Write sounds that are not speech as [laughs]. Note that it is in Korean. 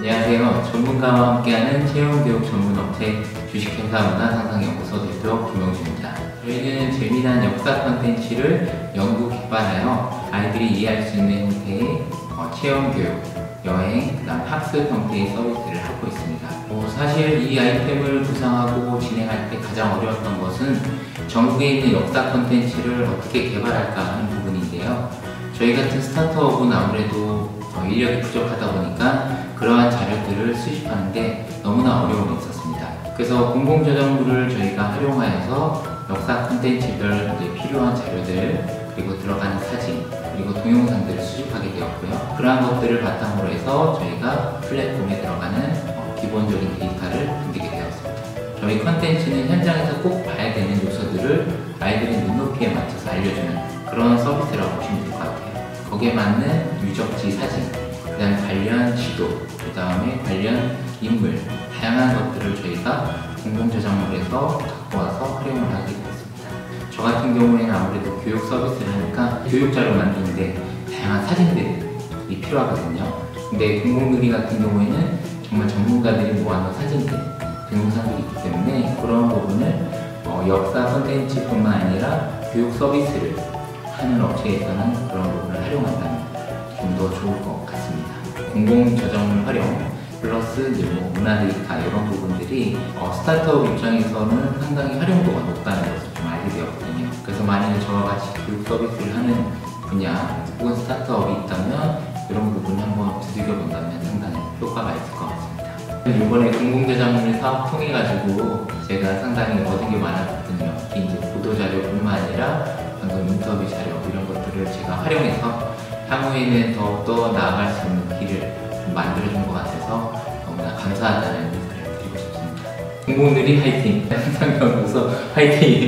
안녕하세요. 전문가와 함께하는 채용교육 전문업체 주식회사 문화상상연구소 대표 김영주입니다. 저희는 재미난 역사 컨텐츠를 연구 개발하여 아이들이 이해할 수 있는 형태의 어, 체험교육, 여행, 그다음 학습 형태의 서비스를 사실 이 아이템을 구상하고 진행할 때 가장 어려웠던 것은 전국에 있는 역사 컨텐츠를 어떻게 개발할까 하는 부분인데요. 저희 같은 스타트업은 아무래도 어, 인력이 부족하다 보니까 그러한 자료들을 수집하는데 너무나 어려움이 있었습니다. 그래서 공공저장부를 저희가 활용하여서 역사 콘텐츠별 필요한 자료들 그리고 들어가는 사진 그리고 동영상들을 수집하게 되었고요. 그러한 것들을 바탕으로 해서 저희가 플랫폼에 들어가는 어, 기본적인 데이터를 만들게 되었습니다. 저희 컨텐츠는 현장에서 꼭 봐야 되는 요소들을 아이들의 눈높이에 맞춰서 알려주는 그런 서비스라고 보시면 될 것 같아요. 거기에 맞는 유적지 사진, 그 다음에 관련 지도, 그 다음에 관련 인물, 다양한 것들을 저희가 공공저장물에서 갖고 와서 활용을 하게 되었습니다. 저 같은 경우에는 아무래도 교육 서비스를 하니까 교육자료 만드는데 다양한 사진들이 필요하거든요. 근데 공공누리 같은 경우에는 정말 전문가들이 모아놓은 사진들, 동영상들이 있기 때문에 그런 부분을 어, 역사 콘텐츠뿐만 아니라 교육 서비스를 하는 업체에서는 그런 부분을 활용한다면 좀 더 좋을 것 같습니다. 공공저장물 활용 플러스 뭐 문화 데이터 이런 부분들이 어, 스타트업 입장에서는 상당히 활용도가 높다는 것을 좀 알게 되었거든요. 그래서 만약에 저와 같이 교육 서비스를 하는 분야 혹은 스타트업이 있다면 이번에 공공재장물 사업 통해 가지고 제가 상당히 얻은 게 많았거든요. 이제 보도 자료뿐만 아니라 방금 인터뷰 자료 이런 것들을 제가 활용해서 향후에는 더욱더 나아갈 수 있는 길을 만들어준 것 같아서 너무나 감사하다는 인사를 드리고 싶습니다. 공공들이 화이팅! [laughs] 항상 연구소 화이팅!